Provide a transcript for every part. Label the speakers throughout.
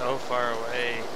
Speaker 1: so far away.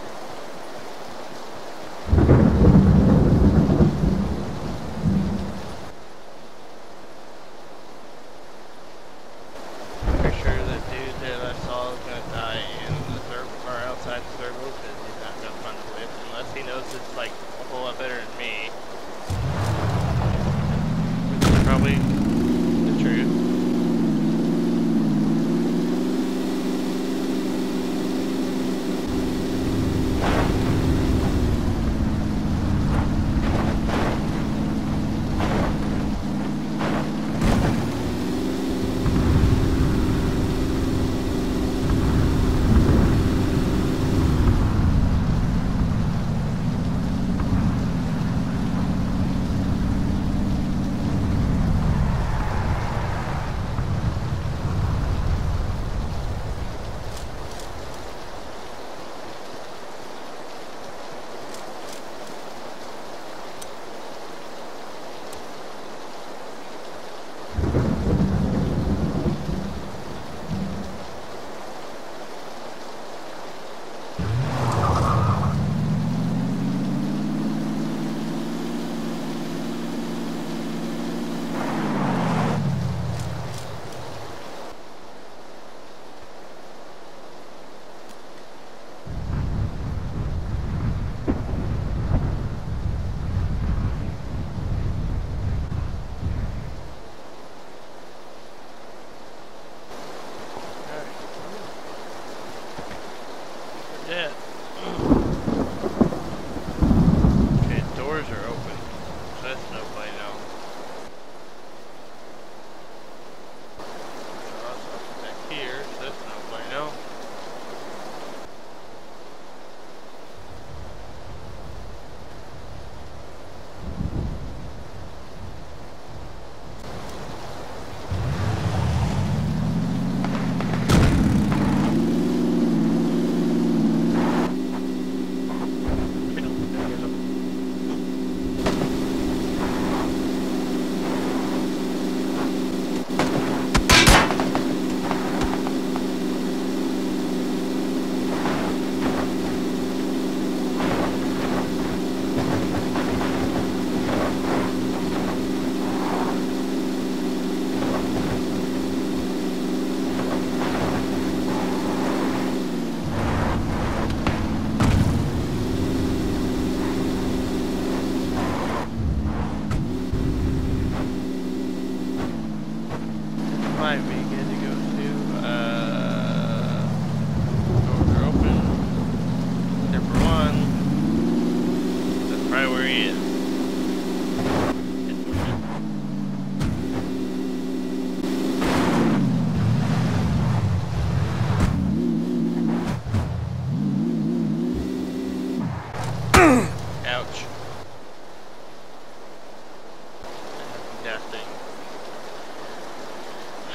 Speaker 1: it.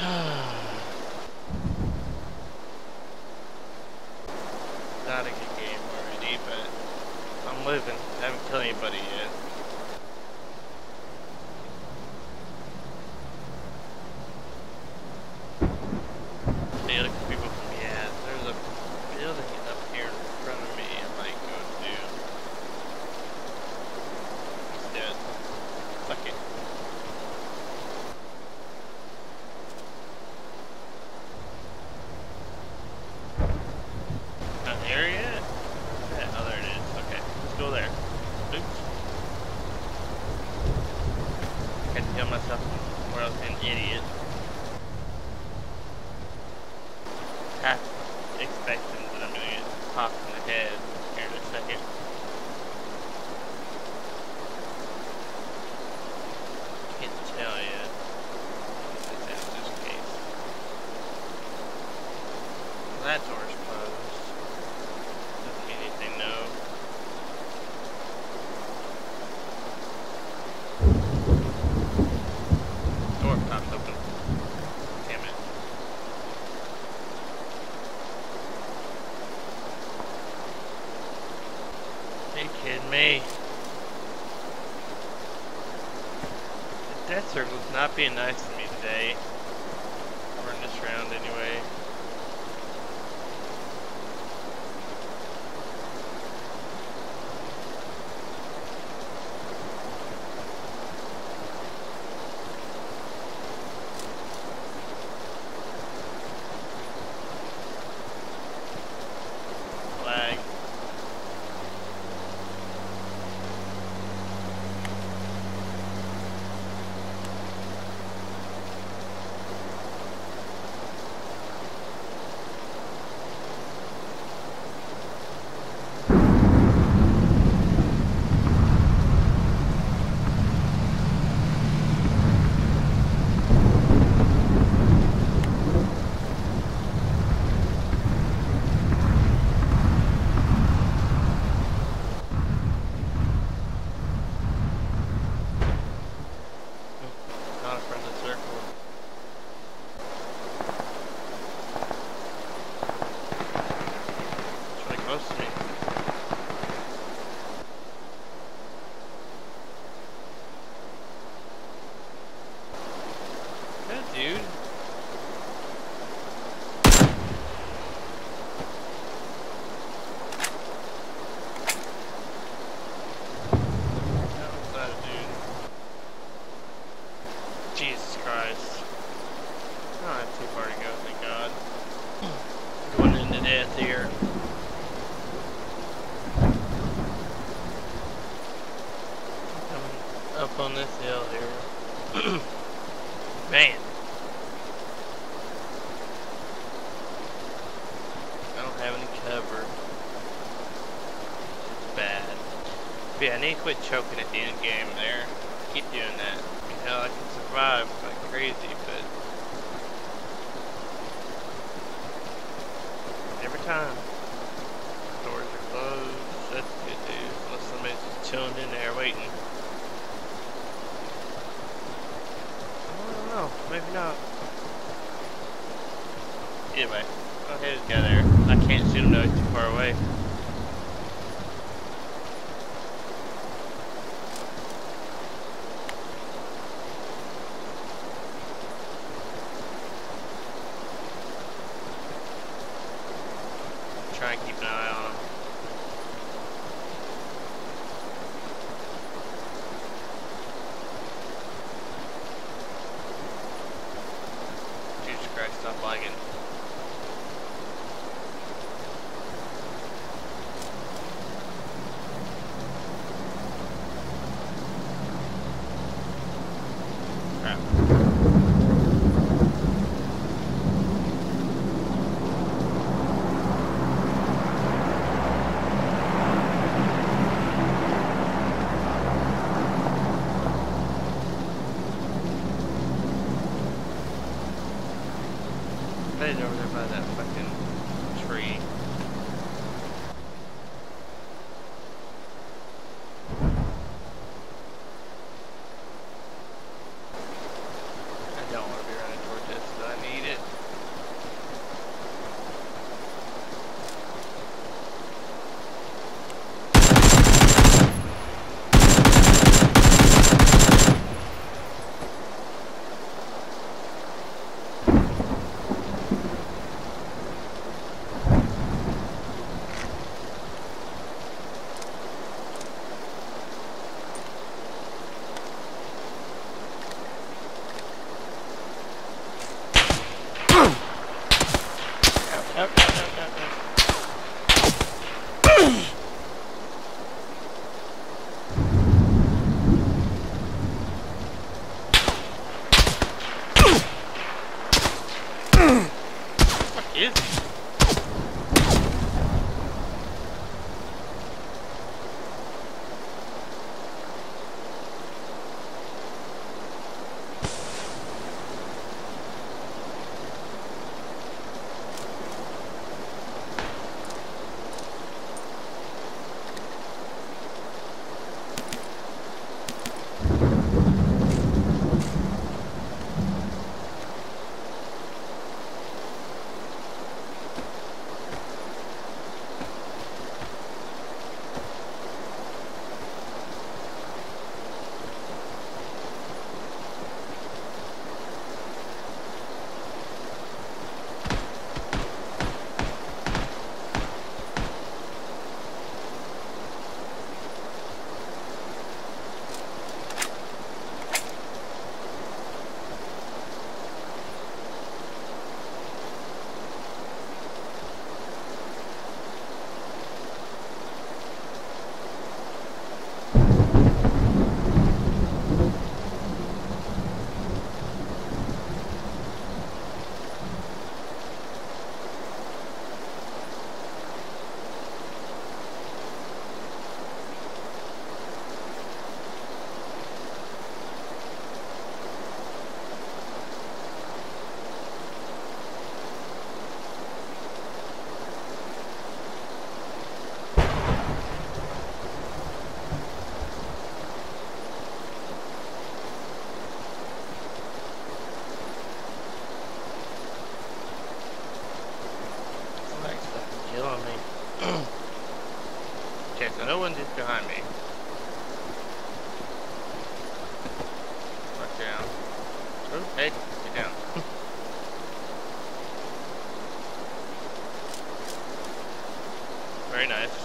Speaker 1: Not a good game already, but I'm living. I haven't killed anybody yet. being nice. Choking at the end game there. Keep doing that. You know, I can survive like crazy, but every time doors are closed, that's good news. Unless somebody's just chilling in there waiting. I don't know, maybe not. Anyway, go ahead and go there. I can't shoot him though, he's too far away. Try and keep an eye on him. Jesus Christ, stop lagging. Over there is it? Somebody's fucking killing me. okay, so no one's just behind me. Back down. Oh, hey, get down. Very nice.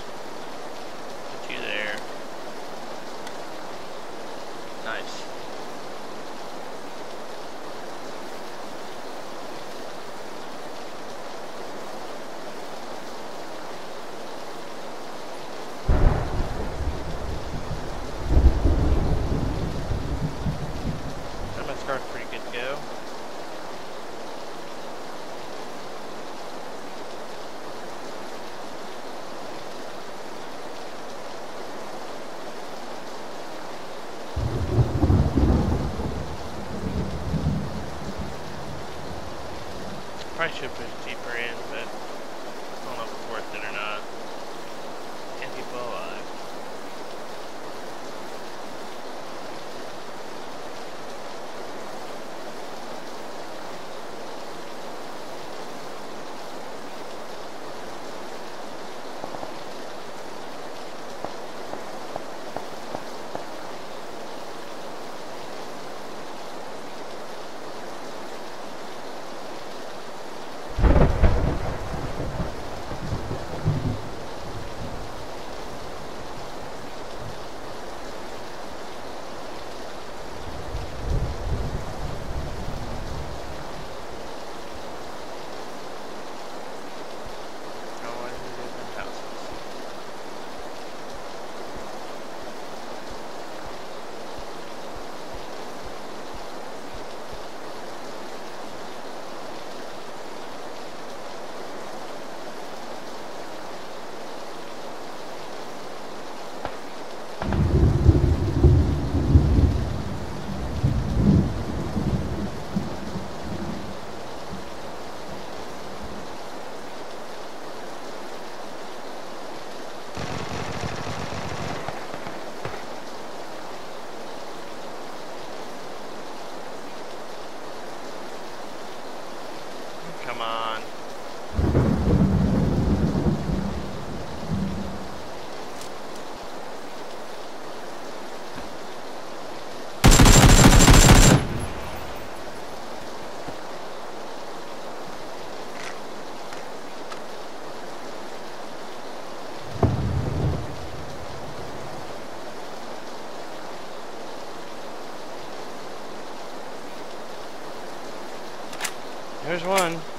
Speaker 1: There's one.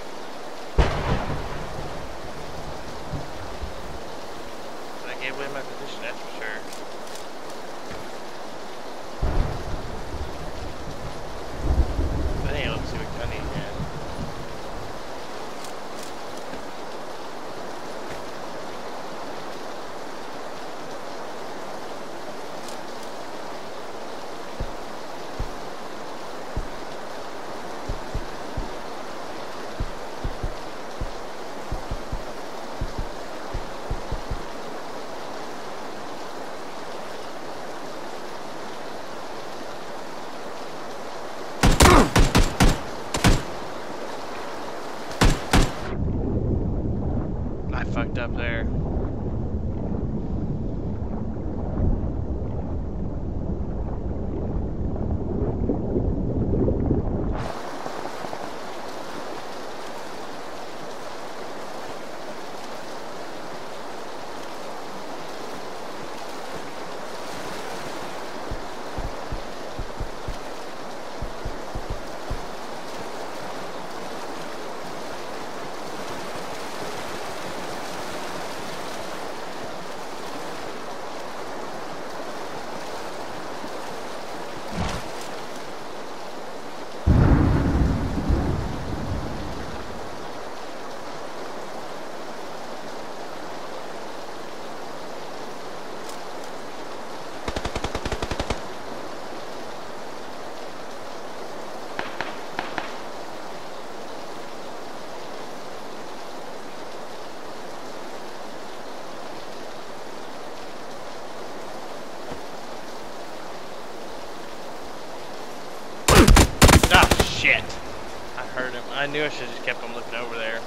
Speaker 1: him. I knew I should have just kept on looking over there.